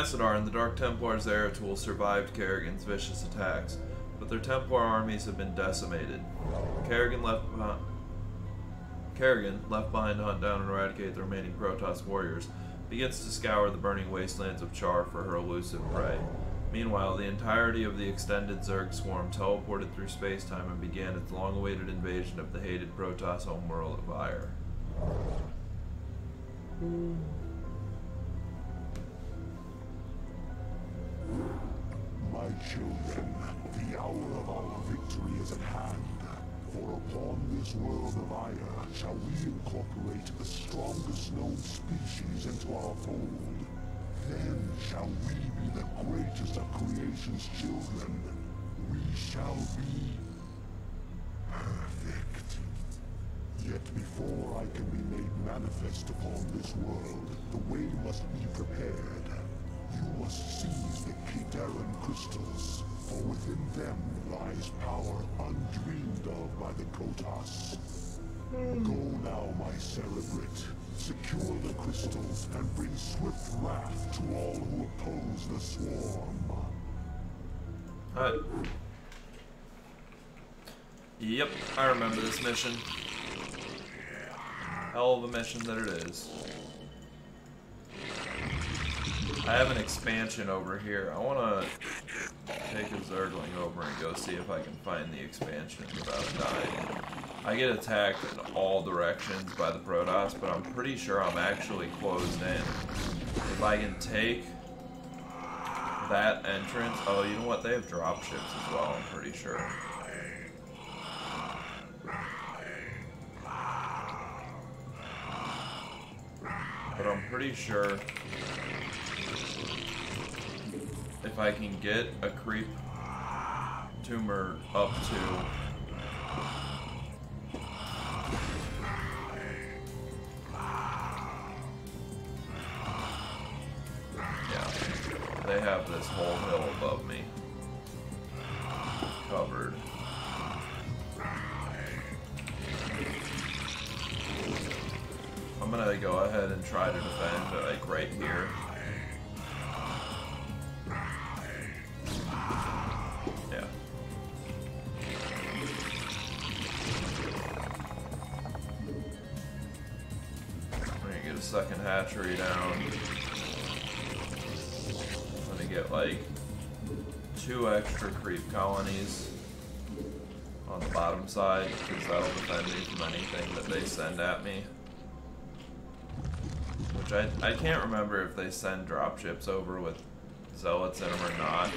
Tassadar and the Dark Templars Zeratul survived Kerrigan's vicious attacks, but their Templar armies have been decimated. Kerrigan left behind. Kerrigan, left behind to hunt down and eradicate the remaining Protoss warriors, begins to scour the burning wastelands of Char for her elusive prey. Meanwhile, the entirety of the extended Zerg swarm teleported through space-time and began its long-awaited invasion of the hated Protoss homeworld of Aiur. My children, the hour of our victory is at hand. For upon this world of Aiur shall we incorporate the strongest known species into our fold. Then shall we be the greatest of creation's children. We shall be perfect. Yet before I can be made manifest upon this world, the way must be prepared. You must seize the Khaydarin crystals, for within them lies power undreamed of by the Kotas. Hmm. Go now, my Cerebrate. Secure the crystals and bring swift wrath to all who oppose the swarm. Alright. Yep, I remember this mission. Hell of a mission that it is. I have an expansion over here. I want to take a Zergling over and go see if I can find the expansion without dying. I get attacked in all directions by the Protoss, but I'm pretty sure I'm actually closed in. If I can take that entrance... Oh, you know what? They have dropships as well, I'm pretty sure. But I'm pretty sure if I can get a creep tumor up to yeah they have this whole hill above me covered. I'm gonna go ahead and try to defend like right here hatchery down. I'm gonna get like two extra creep colonies on the bottom side because that'll defend me from anything that they send at me. Which I, I can't remember if they send dropships over with zealots in them or not,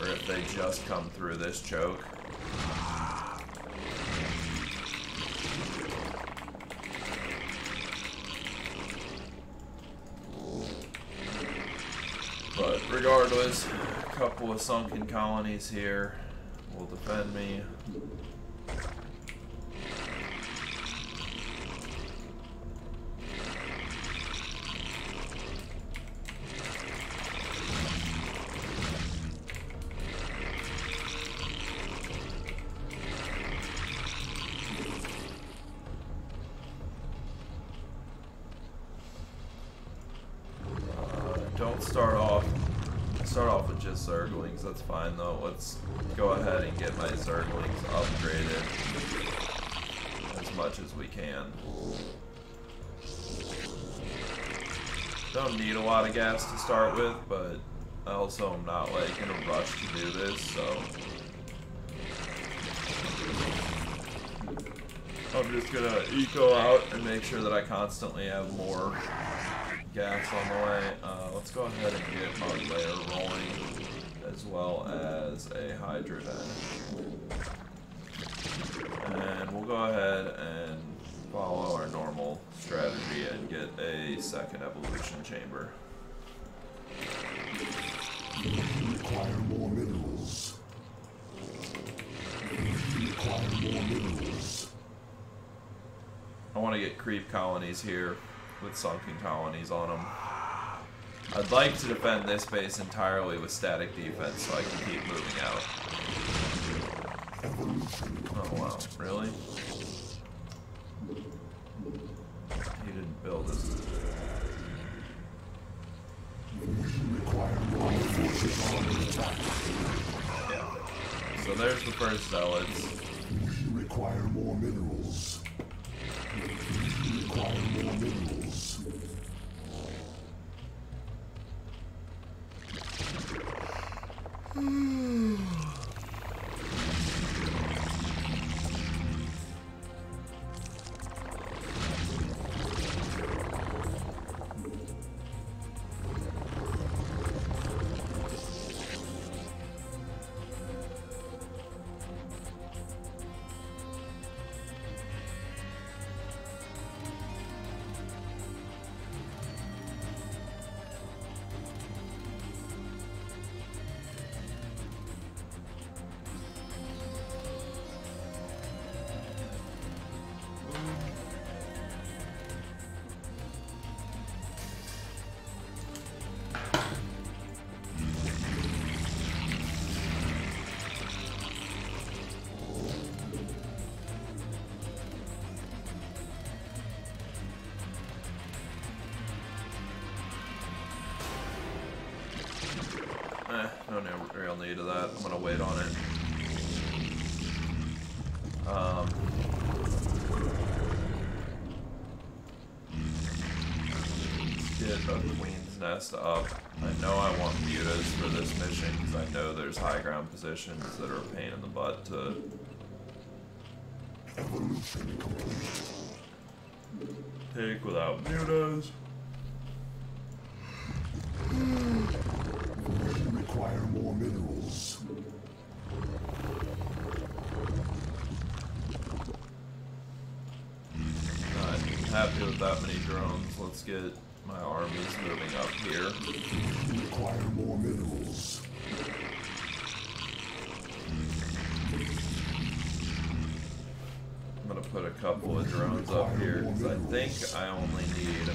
or if they just come through this choke. But a couple of sunken colonies here will defend me. Uh, don't start off start off with just Zerglings, that's fine though. Let's go ahead and get my Zerglings upgraded as much as we can. Don't need a lot of gas to start with, but I also am not like in a rush to do this, so I'm just gonna eco out and make sure that I constantly have more gas on the way. Uh, let's go ahead and get our lair rolling, as well as a Hydra And we'll go ahead and follow our normal strategy and get a second evolution chamber. Require more minerals. Require more minerals. I want to get creep colonies here with sunken colonies on them. I'd like to defend this base entirely with static defense so I can keep moving out. Oh wow, really? He didn't build this. So there's the first zealots. Require more. We require more minerals. Eh, no real need of that. I'm gonna wait on it. Um, get a queen's nest up. I know I want mutas for this mission because I know there's high ground positions that are a pain in the butt to Evolution complete. take without mutas. We require more minerals. Not happy with that many drones. Let's get my armies moving up here. Require more minerals. I'm gonna put a couple of drones up here because I think I only need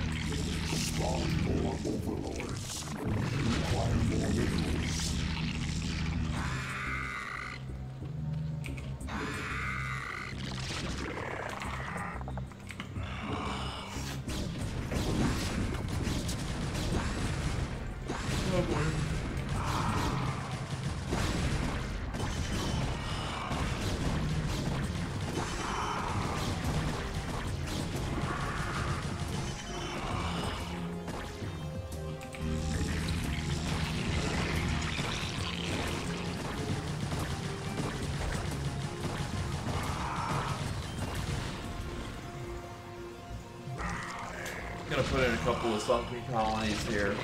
Spawn more overlords. Require more minerals. Couple of sunken colonies here.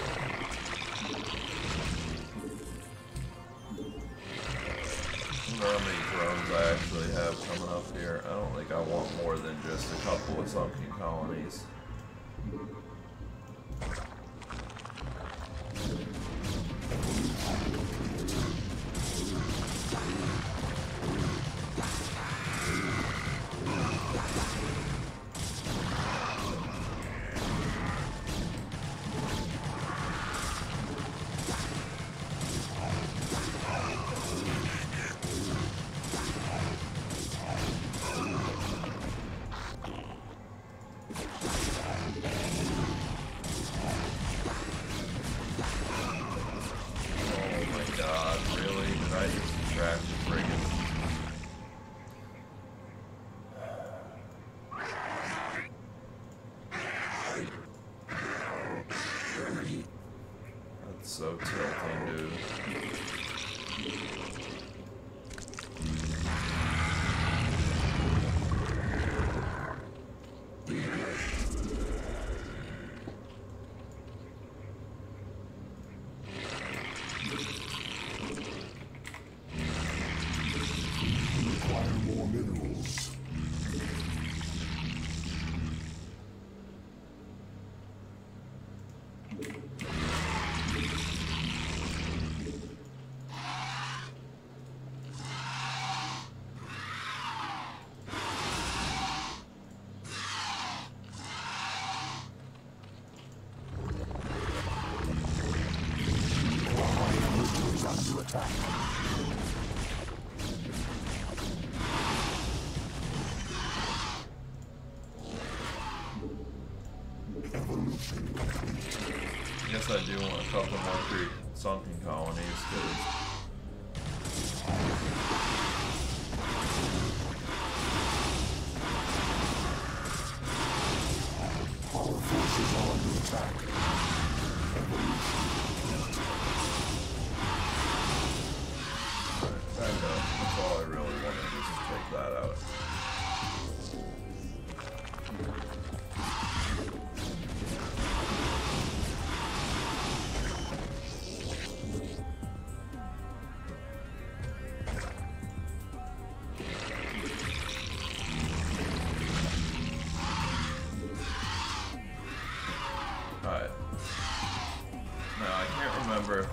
Guess I do want a couple more creep sunken colonies because forces are under attack.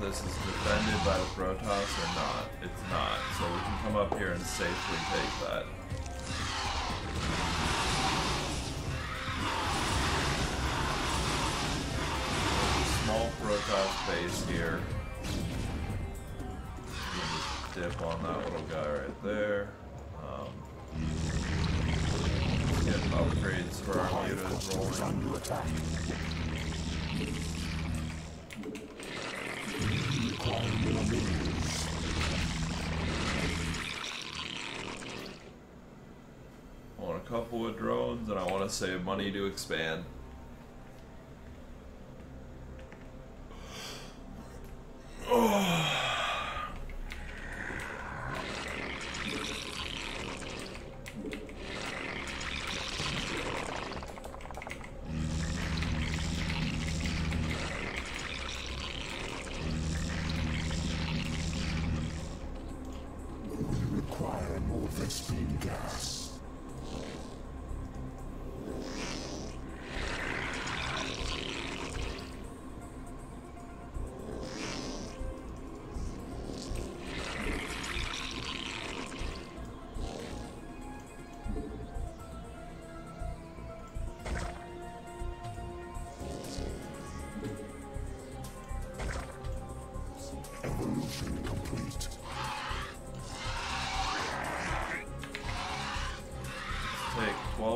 This is defended by the Protoss or not. It's not, so we can come up here and safely take that. Small Protoss base here. Just dip on that little guy right there. Um, get upgrades for our mutas rolling. under attack. Require more minerals. I want a couple of drones and I to save money to expand.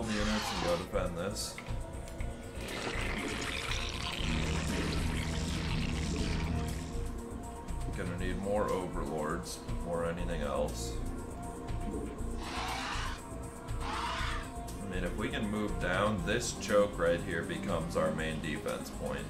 12 units and go defend this. Gonna need more overlords before anything else. I mean, if we can move down, this choke right here becomes our main defense point.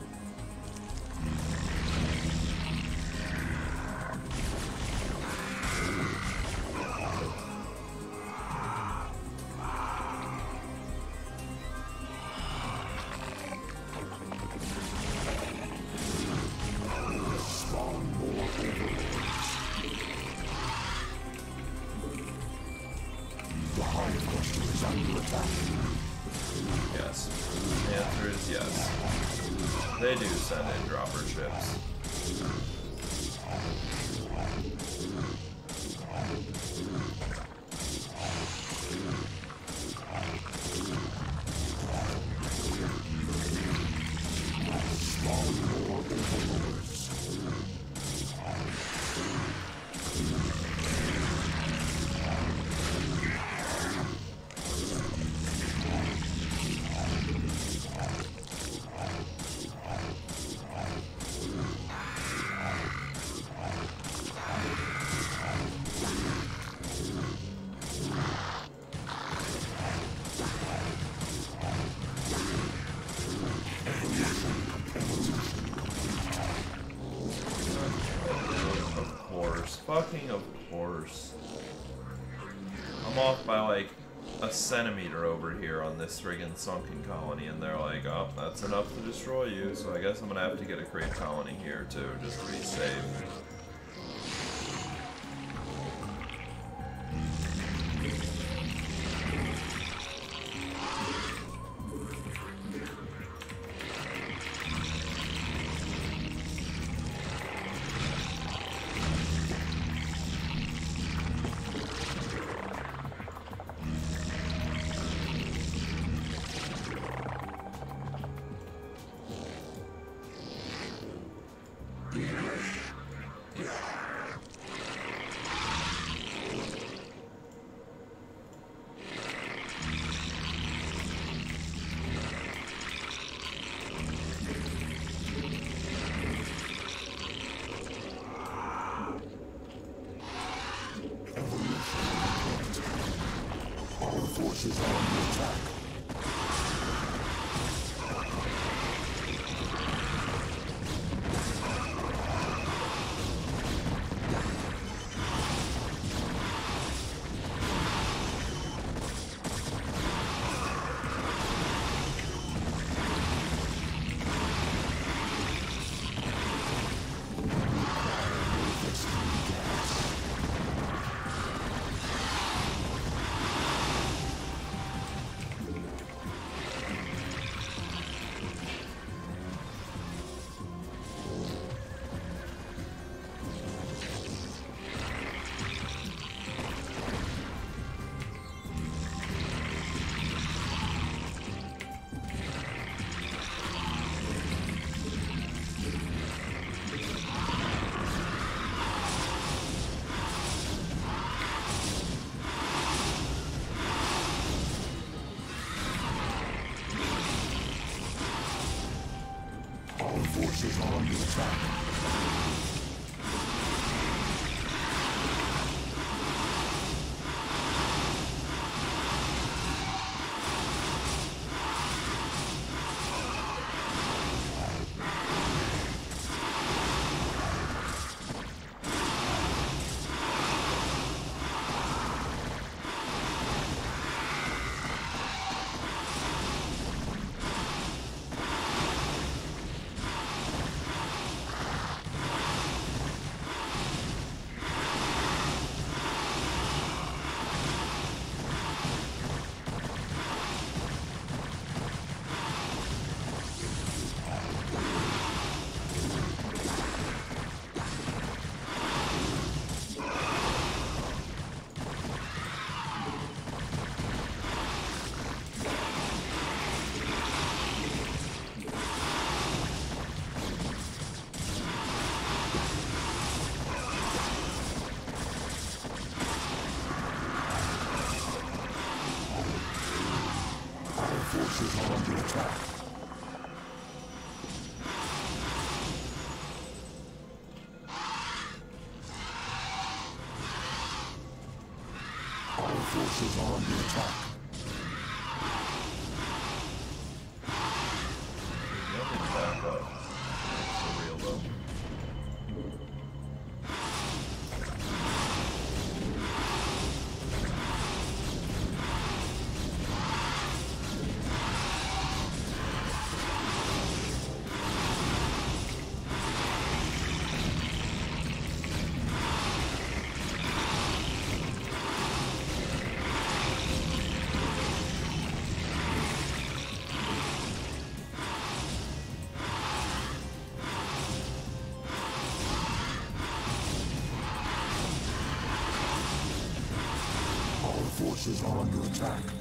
Send sunken colony, and they're like, oh, that's enough to destroy you, so I guess I'm gonna have to get a creep colony here too, just to be safe. under attack.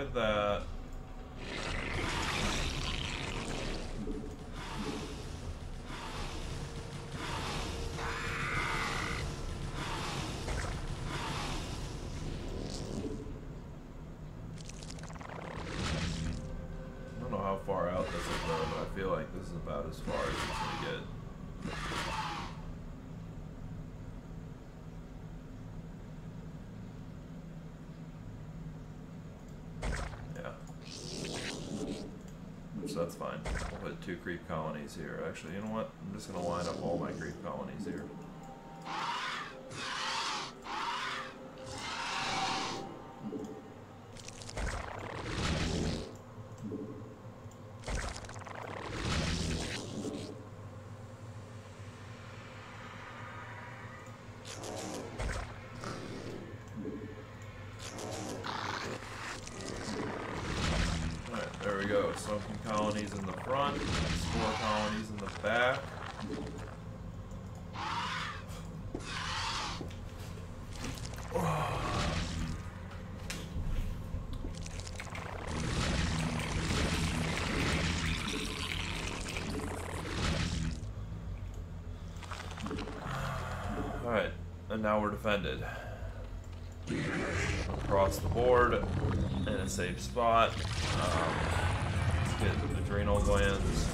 enjoy that. that's fine. We'll put two creep colonies here. Actually, you know what? I'm just going to line up all my creep colonies here. And now we're defended. Across the board, in a safe spot. Um, let's get adrenal glands.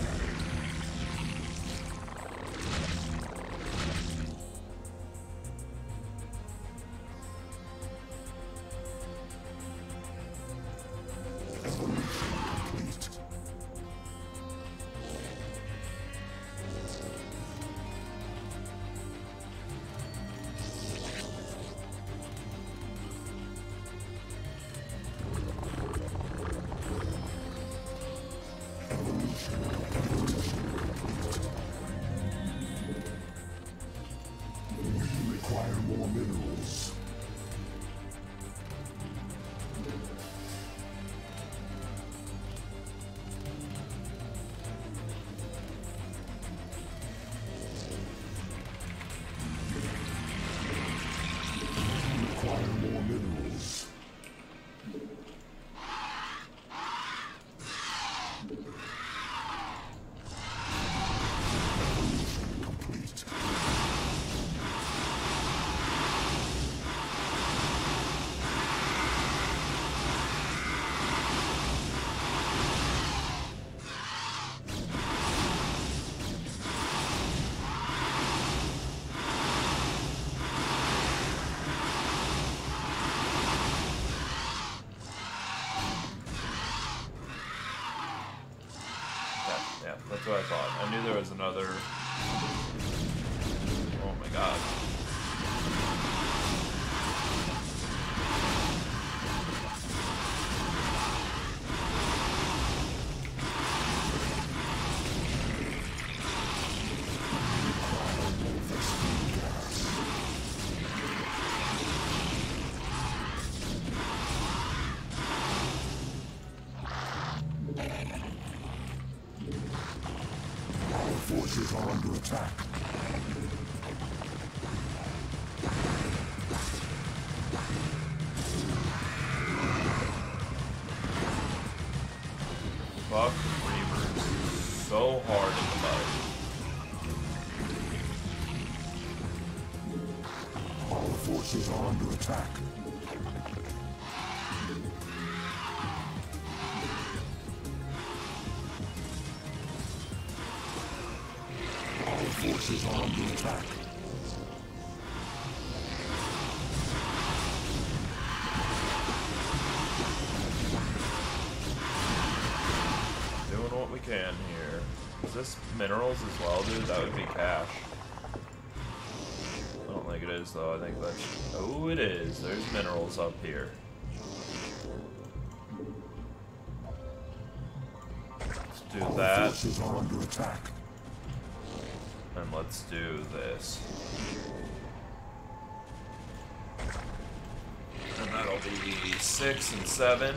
That's what I thought. I knew there was another. Oh my god. Up here. Let's do that, and let's do this. And that'll be six and seven.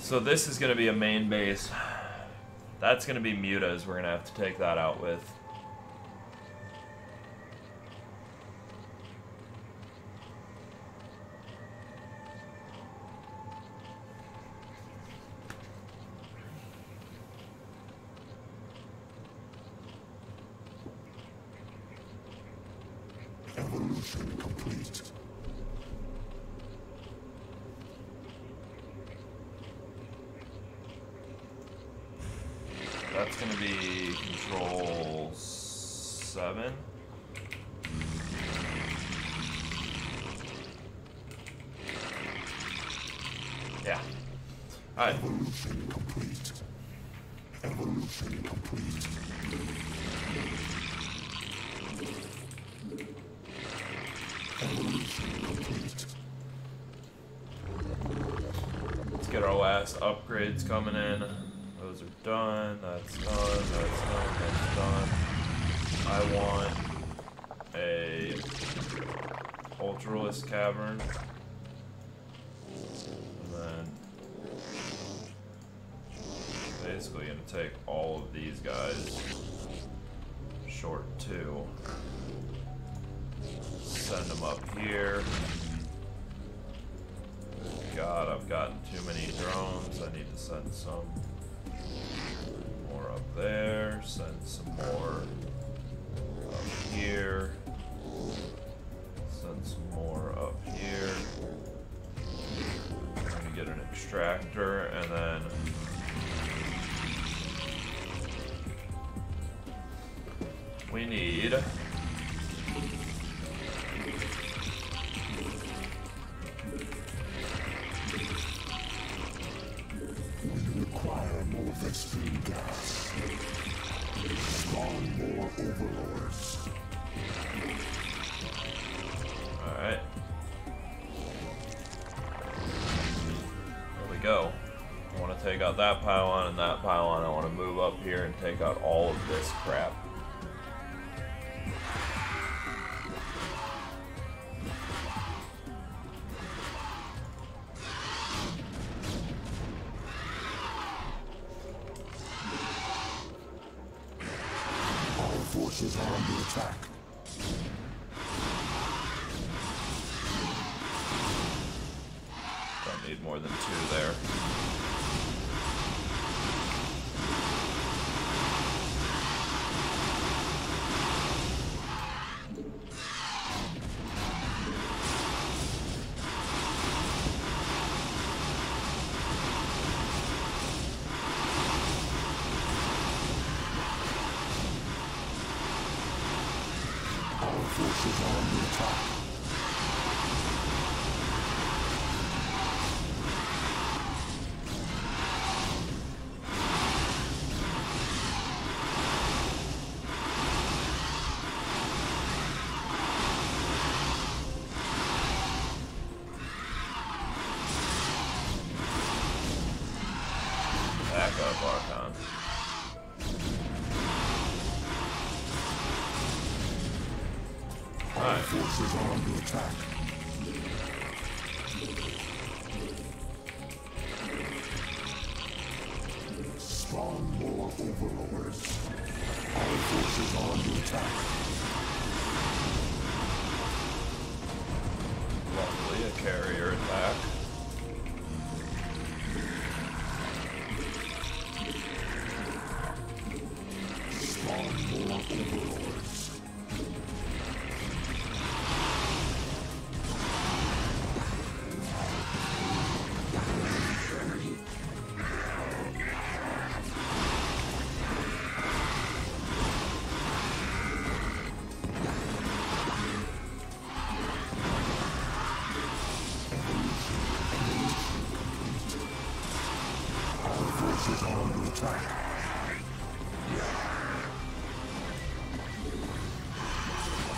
So this is going to be a main base. That's going to be Mutas. We're going to have to take that out with. Evolution complete. That's going to be control seven. Yeah. Alright. Evolution complete. Evolution complete. Evolution complete. Let's get our last upgrades coming in. Those are done. That's done. That's done. That's done. I want a Ultralisk Cavern. And then basically gonna take all of these guys short two. Send them up here. God, I've gotten too many drones. I need to send some more up there. Send some more up here. Send some more up here. I'm gonna get an extractor and then we need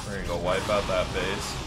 We're gonna go wipe out that base.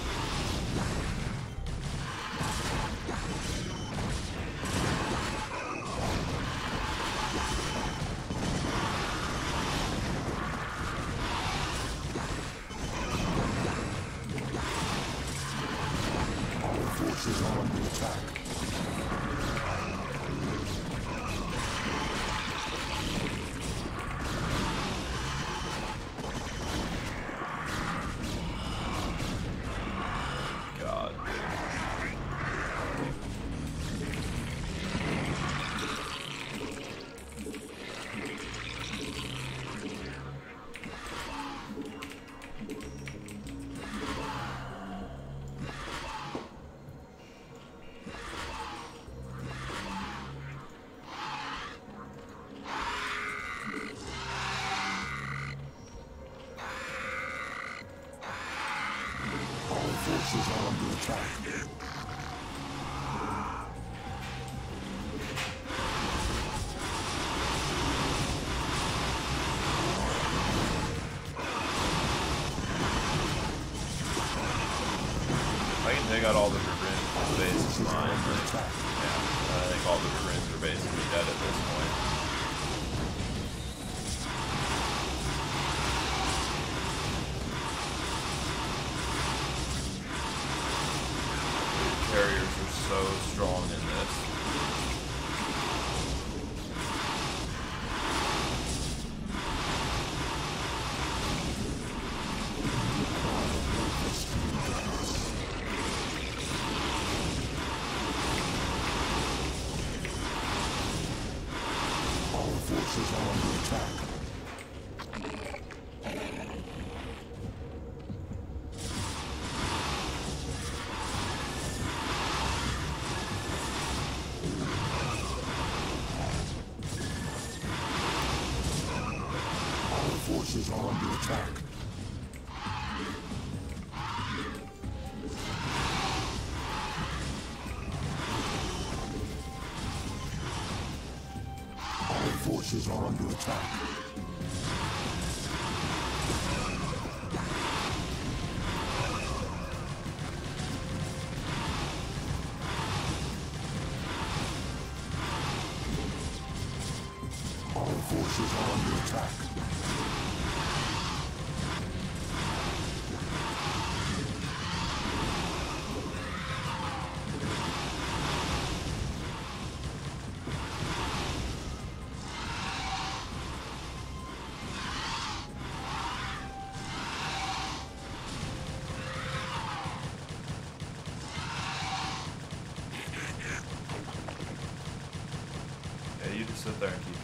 Can all the Verbrins. The base is fine. but- Yeah, I think all the Verbrins are basically dead at this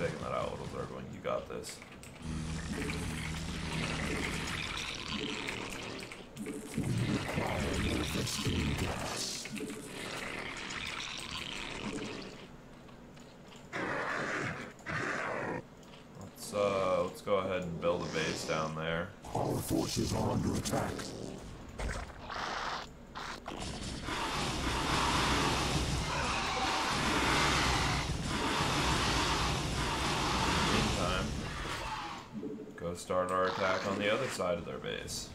taking that out, little Zergling. You got this. Let's uh, let's go ahead and build a base down there. Our forces are under attack. Meantime, go start our attack on the other side of their base.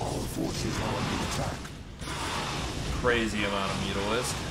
Our forces are under attack. Crazy amount of mutalisk.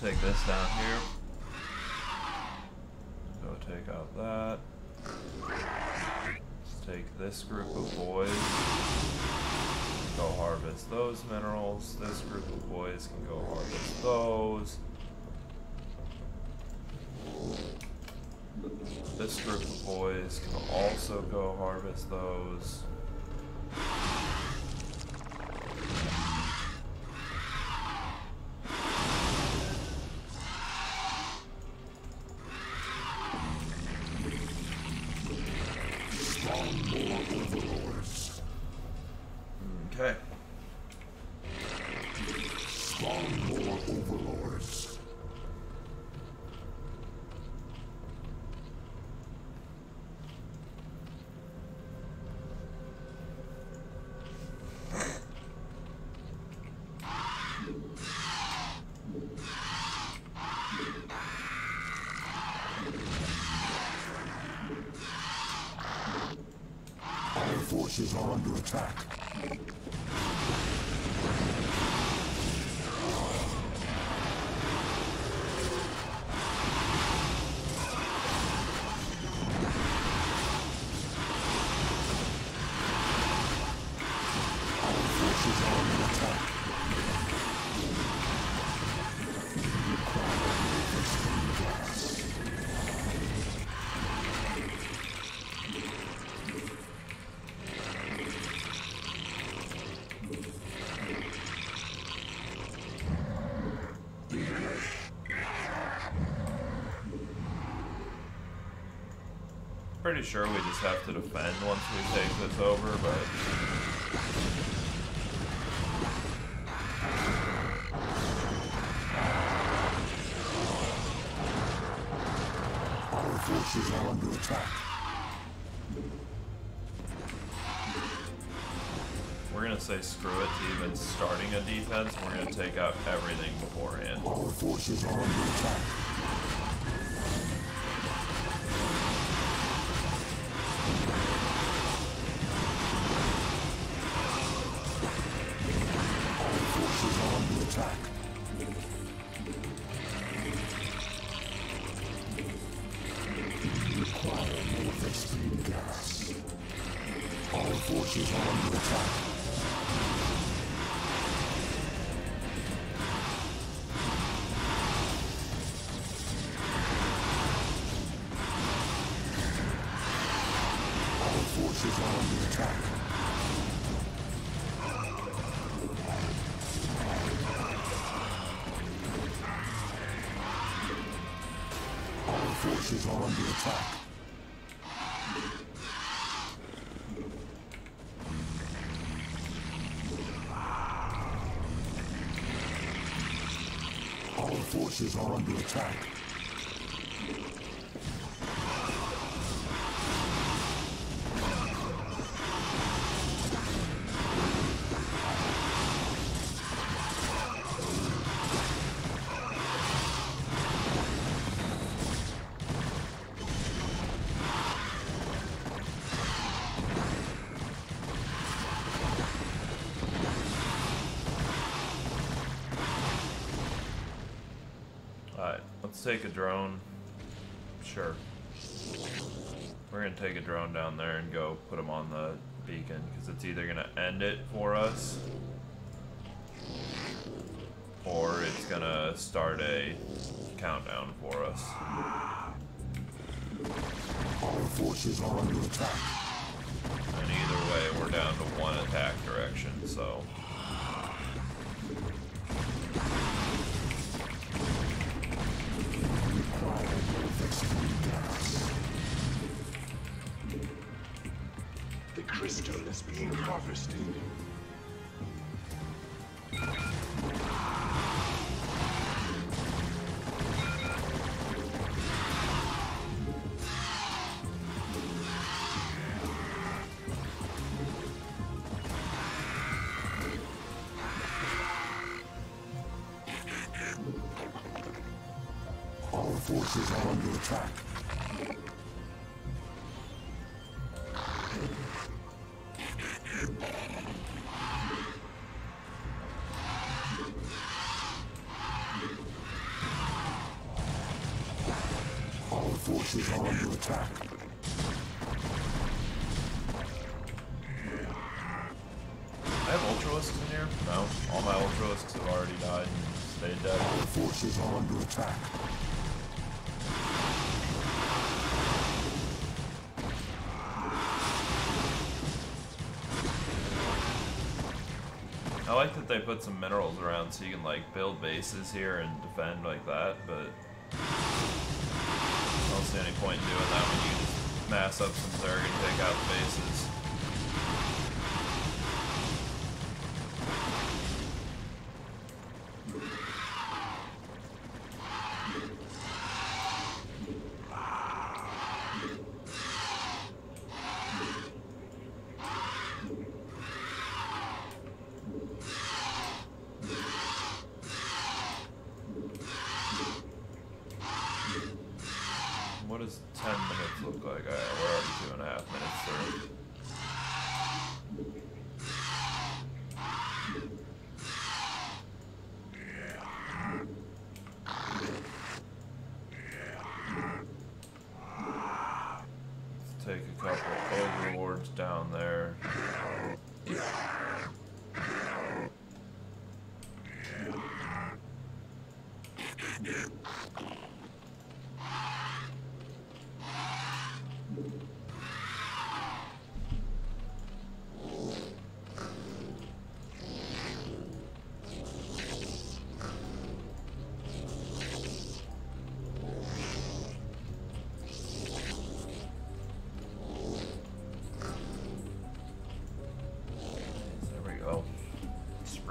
Take this down here. Go take out that. Let's take this group of boys. Go harvest those minerals. This group of boys can go harvest those. This group of boys can also go harvest those. Pretty sure we just have to defend once we take this over, but... Our forces are under attack. We're gonna say screw it to even starting a defense. We're gonna take out everything beforehand. Our forces are under attack. Let's take a drone. Sure. We're gonna take a drone down there and go put them on the beacon, because it's either gonna end it for us, or it's gonna start a countdown for us. Our forces are under attack. And either way, we're down to one attack direction, so. Forces are under attack. I have Ultralisks in here? No. All my Ultralisks have already died and stayed dead. Our forces are under attack. I like that they put some minerals around so you can like build bases here and defend like that, but I any point doing that when you mass up some Zerg and take out the bases.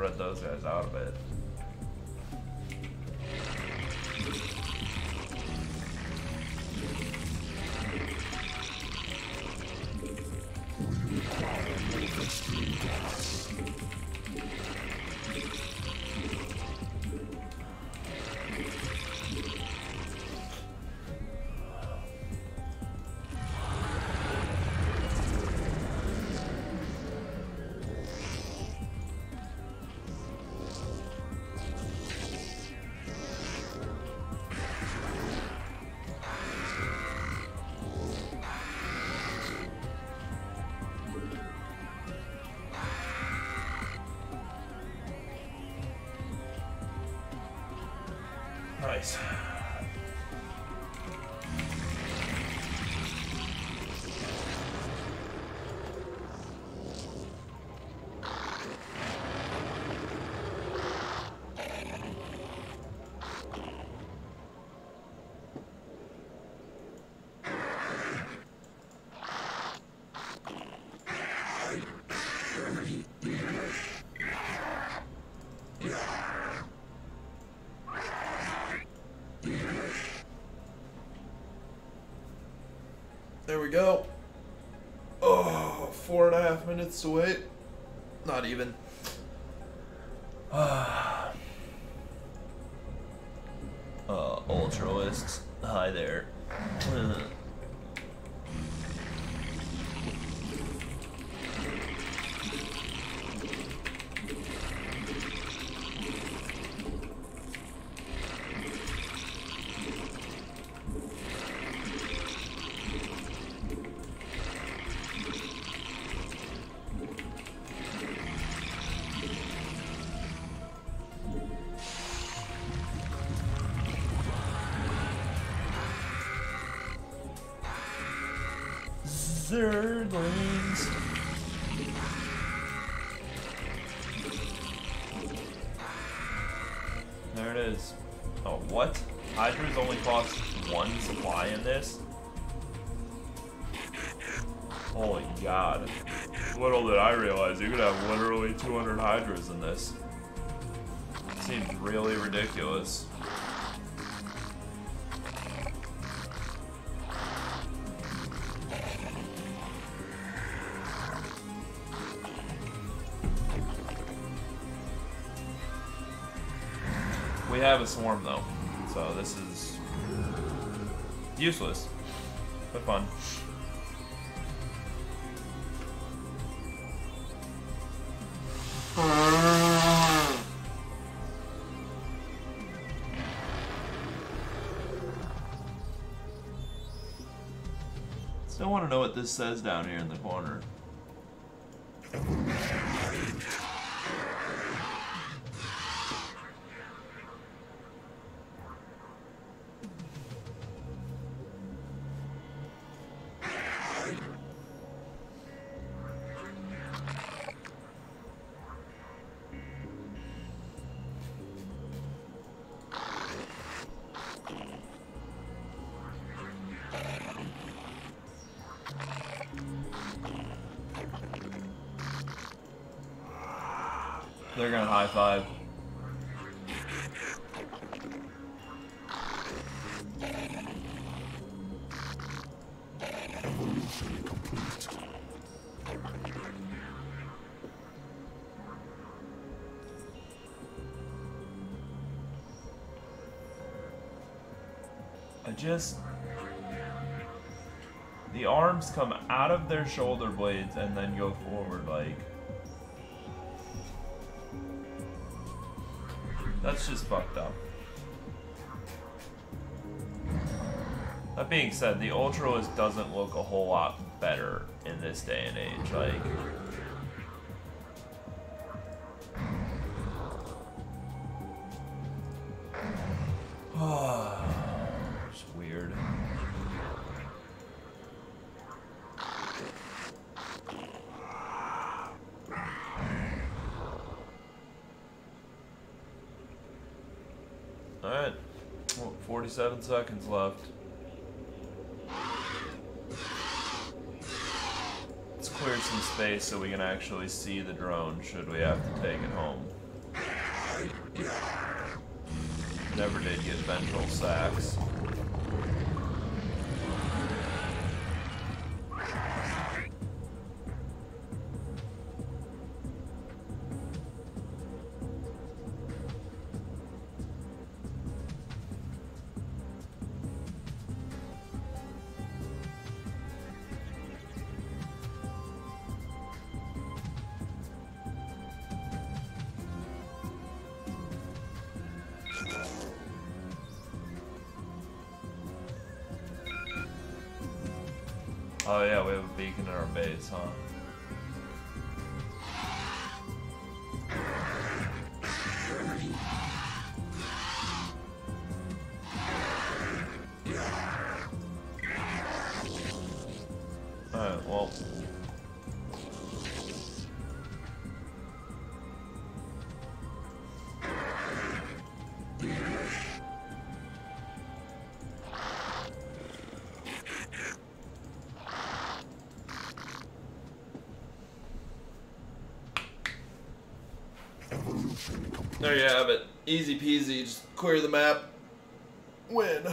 Spread those guys out a bit. Go. Oh, four and a half minutes to wait. Not even. Ah. Ridiculous. We have a swarm though, so this is useless, but fun. This says down here in the corner. High five. I just. The arms come out of their shoulder blades and then go forward, like. That's just fucked up. That being said, the Ultralisk doesn't look a whole lot better in this day and age. Like. Seconds left. Let's clear some space so we can actually see the drone should we have to take it home. Never did get ventral sacs. There you have it. Easy peasy. Just clear the map. Win.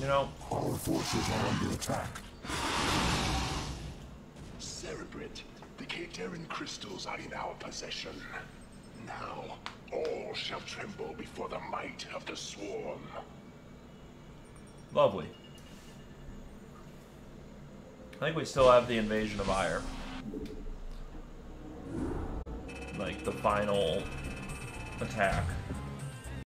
You know, Our forces are under attack. Cerebrate, the Khaydarin crystals are in our possession. Now, all shall tremble before the might of the Swarm. lovely. I think we still have the invasion of Aiur. Like the final attack.